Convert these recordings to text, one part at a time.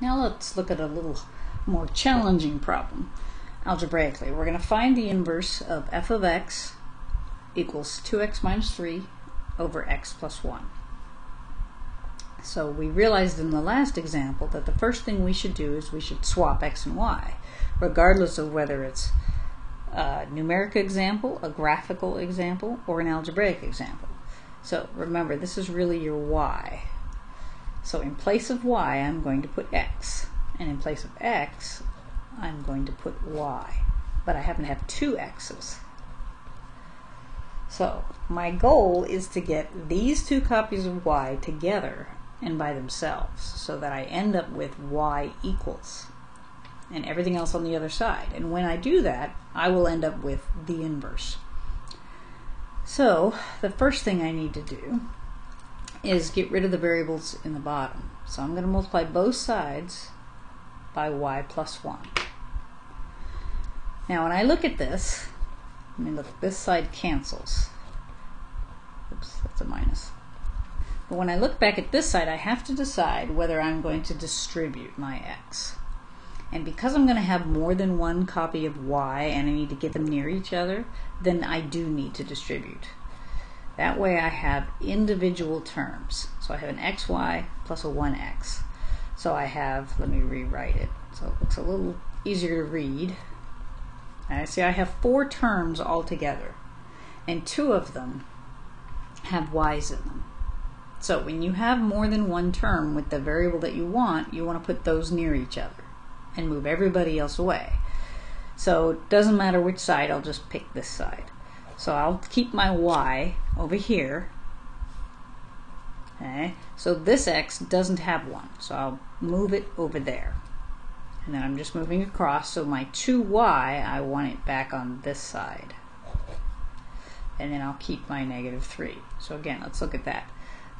Now let's look at a little more challenging problem algebraically. We're going to find the inverse of f of x equals 2x minus 3 over x plus 1. So we realized in the last example that the first thing we should do is we should swap x and y, regardless of whether it's a numeric example, a graphical example, or an algebraic example. So remember, this is really your y. So in place of y, I'm going to put x. And in place of x, I'm going to put y. But I happen to have two x's. So my goal is to get these two copies of y together and by themselves so that I end up with y equals and everything else on the other side. And when I do that, I will end up with the inverse. So the first thing I need to do is get rid of the variables in the bottom. So I'm going to multiply both sides by y plus 1. Now when I look at this, I mean look, this side cancels. Oops, that's a minus. But when I look back at this side, I have to decide whether I'm going to distribute my x. And because I'm going to have more than one copy of y and I need to get them near each other, then I do need to distribute. That way I have individual terms. So I have an xy plus a 1x. So I have, let me rewrite it, so it looks a little easier to read. I see I have four terms altogether, and two of them have y's in them. So when you have more than one term with the variable that you want, you want to put those near each other and move everybody else away. So it doesn't matter which side, I'll just pick this side. So I'll keep my y over here. Okay, so this x doesn't have one, so I'll move it over there. And then I'm just moving across, so my 2y, I want it back on this side. And then I'll keep my negative 3. So again, let's look at that.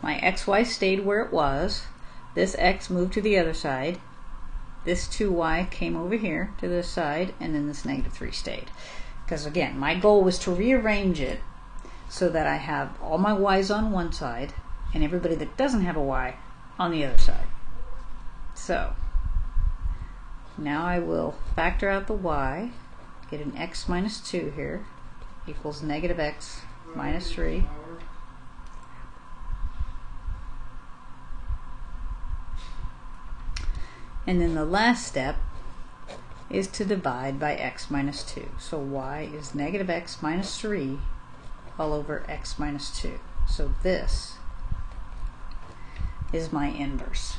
My xy stayed where it was. This x moved to the other side. This 2y came over here to this side, and then this negative 3 stayed. Because again, my goal was to rearrange it so that I have all my y's on one side and everybody that doesn't have a y on the other side. So, now I will factor out the y, get an x minus 2 here, equals negative x minus 3. And then the last step is to divide by x minus 2. So y is negative x minus 3 all over x minus 2. So this is my inverse.